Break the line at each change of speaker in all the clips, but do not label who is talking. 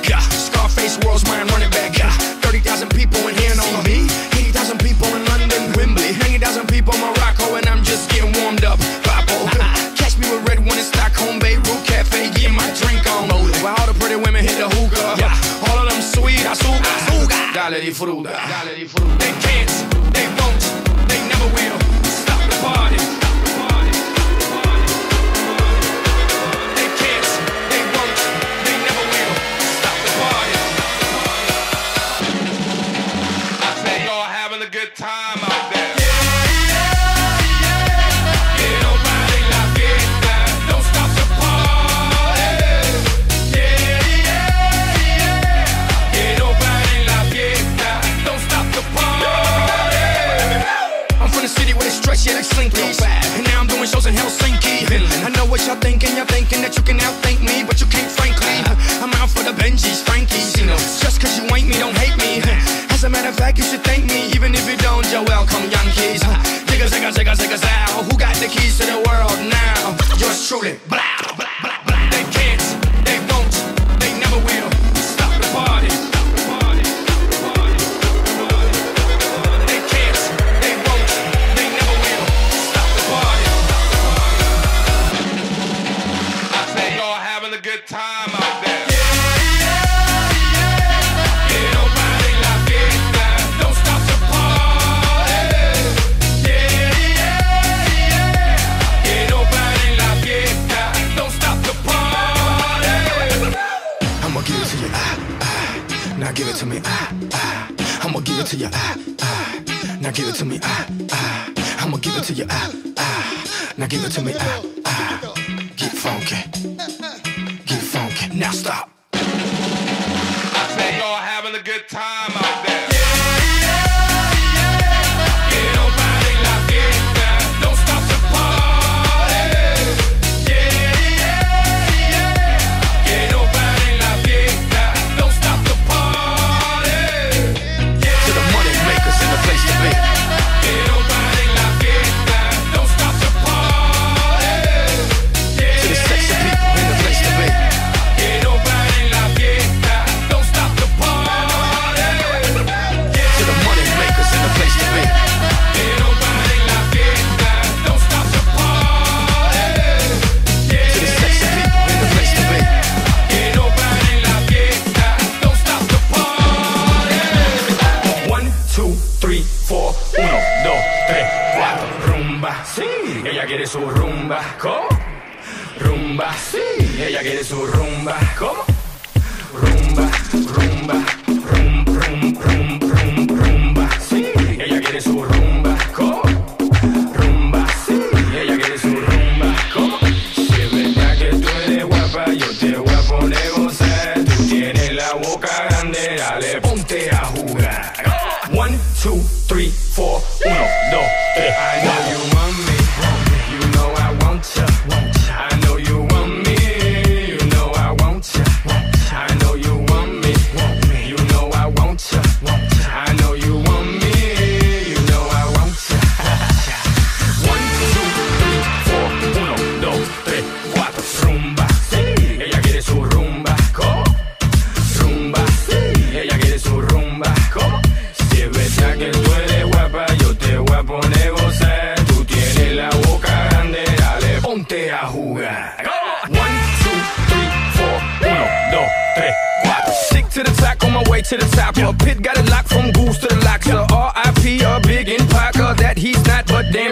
back. Yeah. Scarface, world's mine, running back. Yeah. 30,000 people in here on me. 80,000 people in London, Wembley. 90,000 people in Morocco, and I'm just getting warmed up. Papo. Catch me with RedOne in Stockholm, Beirut Cafe, getting my drink on. While all the pretty women hit the hookah. Yeah. All of them sweet, I suga. Dale di fruta. Dale di fruta. what y'all thinking. You're thinking that you can outthink me, but you can't, frankly. I'm out for the Benjis, Frankies. You know, just cause you ain't me, don't hate me. As a matter of fact, you should thank me, even if you don't. You're welcome, Yankees. Digga, zigga, zigga, zigga, out. Who got the keys to the world now? Yours truly. Give it to you. Ah, ah. Now give it to me. Ah, ah. I'ma give it to you. Ah, ah. Now give it to me. Ah, ah. Get funky. Get funky. Now stop. ella quiere su rumba. ¿Cómo?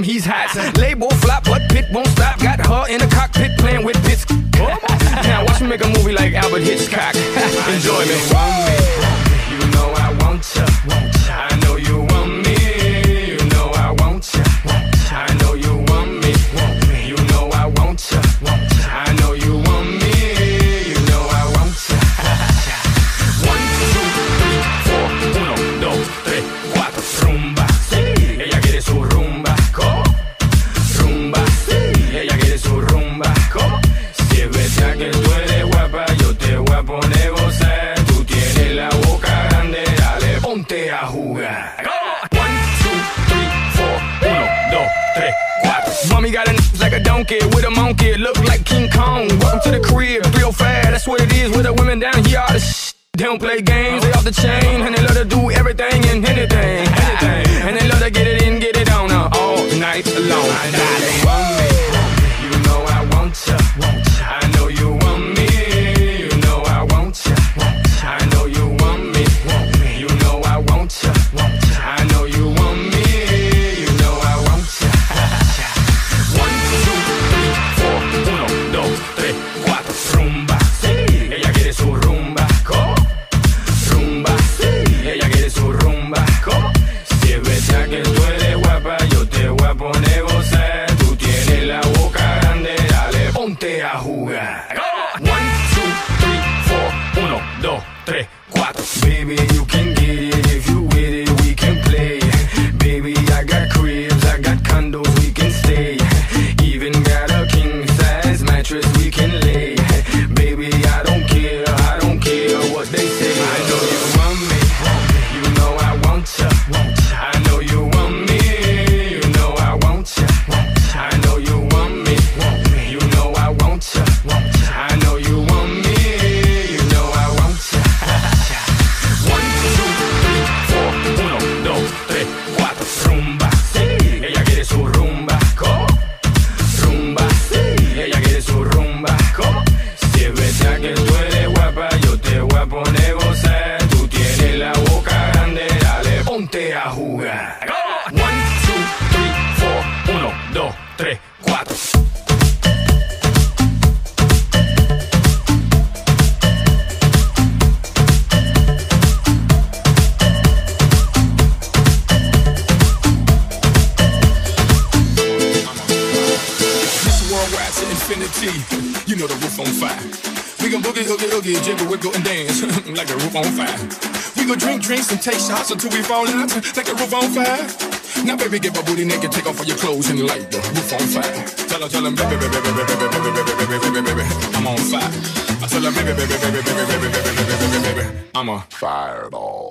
He's hot. Label flop, but Pit won't stop. Got her in the cockpit playing with bits. now watch me make a movie like Alfred Hitchcock. Enjoy me. Mommy got a n- like a donkey with a monkey. Look like King Kong. Welcome to the crib, real fast. That's what it is with the women down here. All the sh- they don't play games, they off the chain, and they love to do everything and anything, anything. And they love to get it in, get it on uh, all night long. Dale. You
take shots until we fall out like the roof on fire. Now, baby, get my booty naked, take off all your clothes and light the roof on fire. Tell her, tell him, baby, baby, baby, baby, baby, baby, baby, baby, baby, baby, I'm on fire. I tell her, baby, baby, baby, baby, baby, baby, baby, baby, baby, baby, I'm a fireball.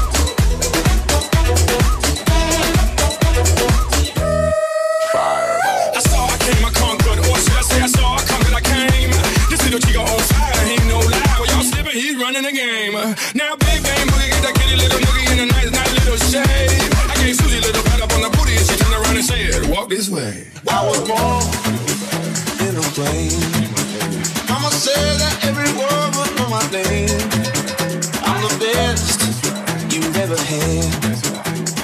I on fire, ain't no. When y'all slipping, he's running the game. Now big bang boogie, get that kitty little noogie in a nice, nice little shade. I gave Susie little pat up on the booty, and she turned around and said, "Walk this way."
I was born in a plane. Mama said that every word would know my name. I'm the best you've ever had.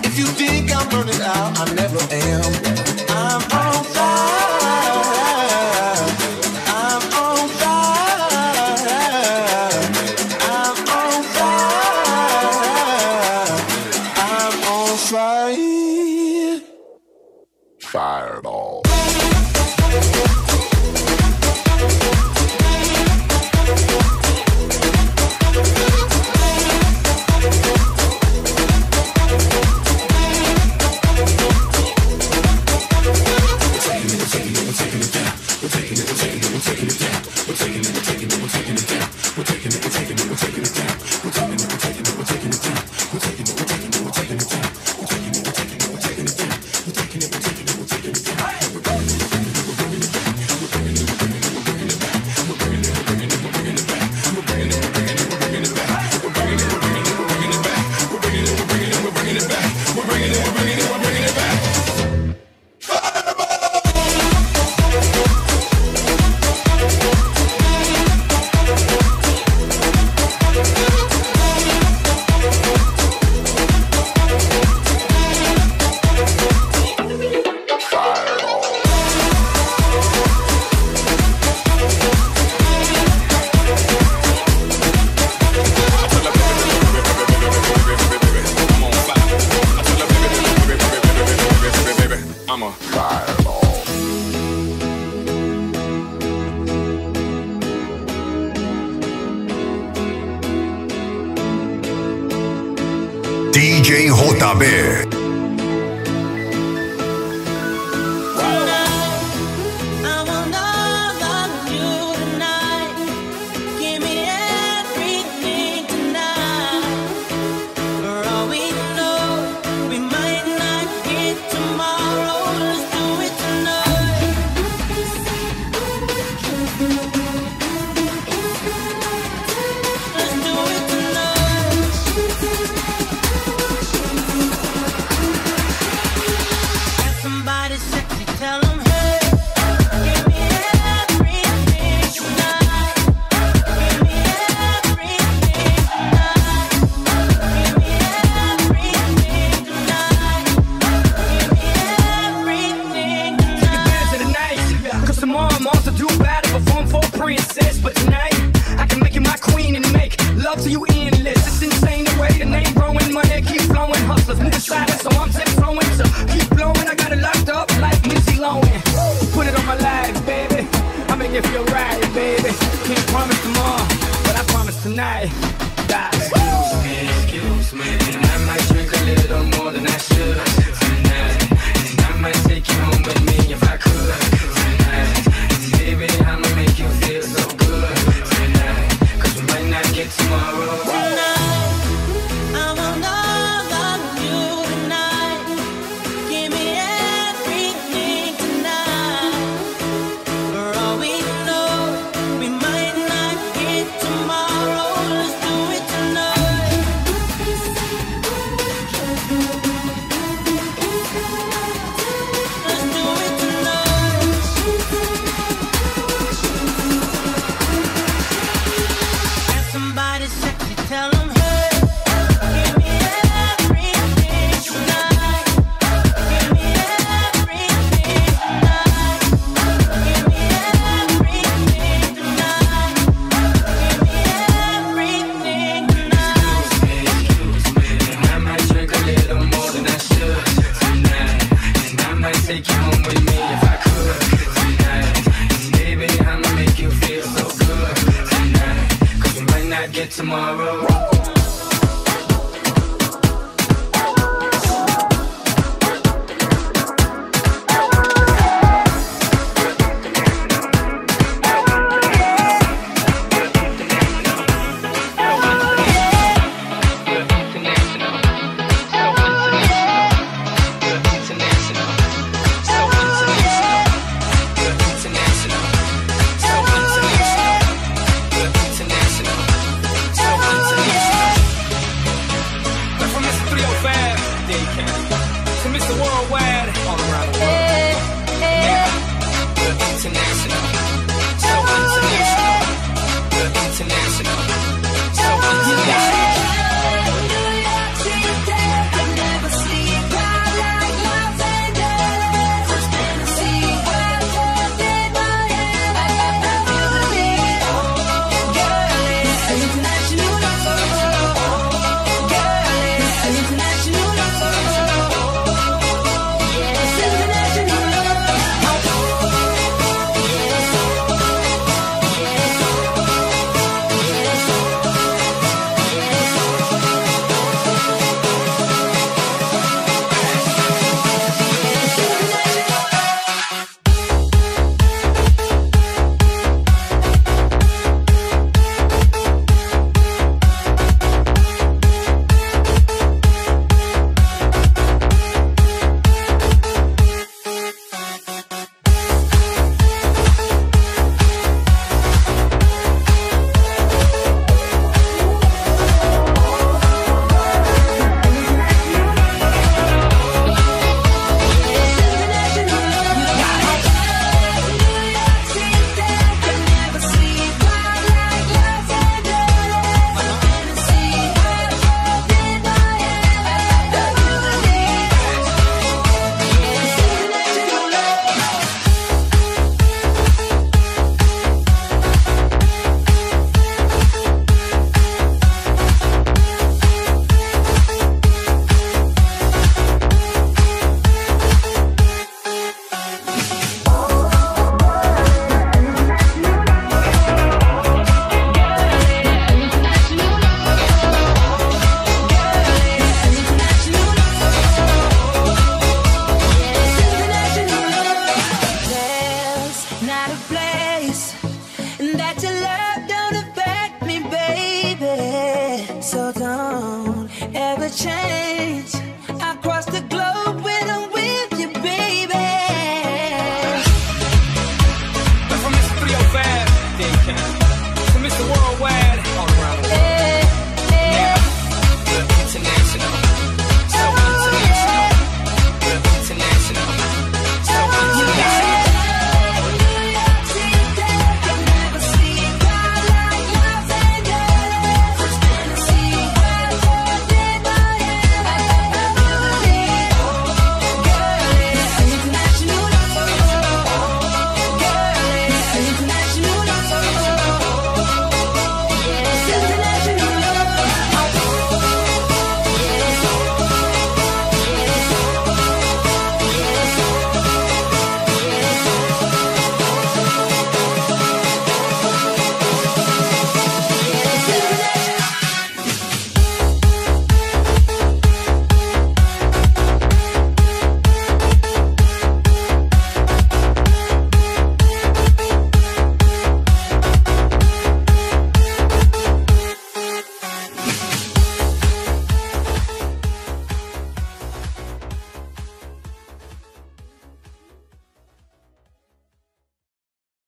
If you think I'm burning out, I never am. night. Excuse me, excuse me, and I might drink a little more
than
I should
tonight. And I might take you home with me if I could.